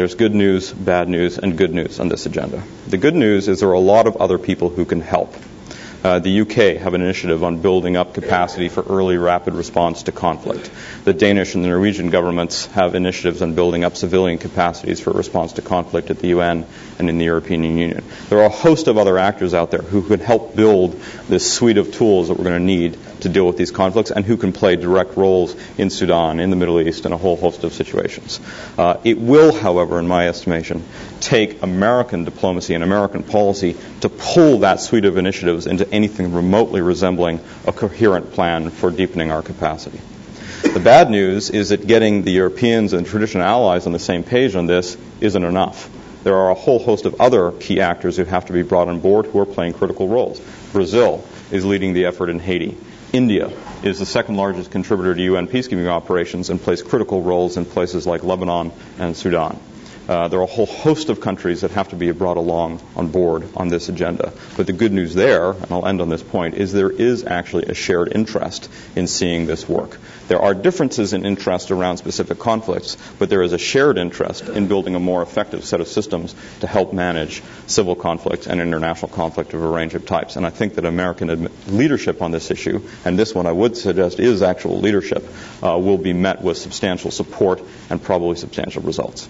There's good news, bad news, and good news on this agenda. The good news is there are a lot of other people who can help. Uh, the UK have an initiative on building up capacity for early rapid response to conflict. The Danish and the Norwegian governments have initiatives on building up civilian capacities for response to conflict at the UN and in the European Union. There are a host of other actors out there who can help build this suite of tools that we're going to need to deal with these conflicts and who can play direct roles in Sudan, in the Middle East, and a whole host of situations. Uh, it will, however, in my estimation, take American diplomacy and American policy to pull that suite of initiatives into anything remotely resembling a coherent plan for deepening our capacity. The bad news is that getting the Europeans and traditional allies on the same page on this isn't enough. There are a whole host of other key actors who have to be brought on board who are playing critical roles. Brazil is leading the effort in Haiti. India is the second largest contributor to UN peacekeeping operations and plays critical roles in places like Lebanon and Sudan. Uh, there are a whole host of countries that have to be brought along on board on this agenda. But the good news there, and I'll end on this point, is there is actually a shared interest in seeing this work. There are differences in interest around specific conflicts, but there is a shared interest in building a more effective set of systems to help manage civil conflict and international conflict of a range of types. And I think that American leadership on this issue, and this one I would suggest is actual leadership, uh, will be met with substantial support and probably substantial results.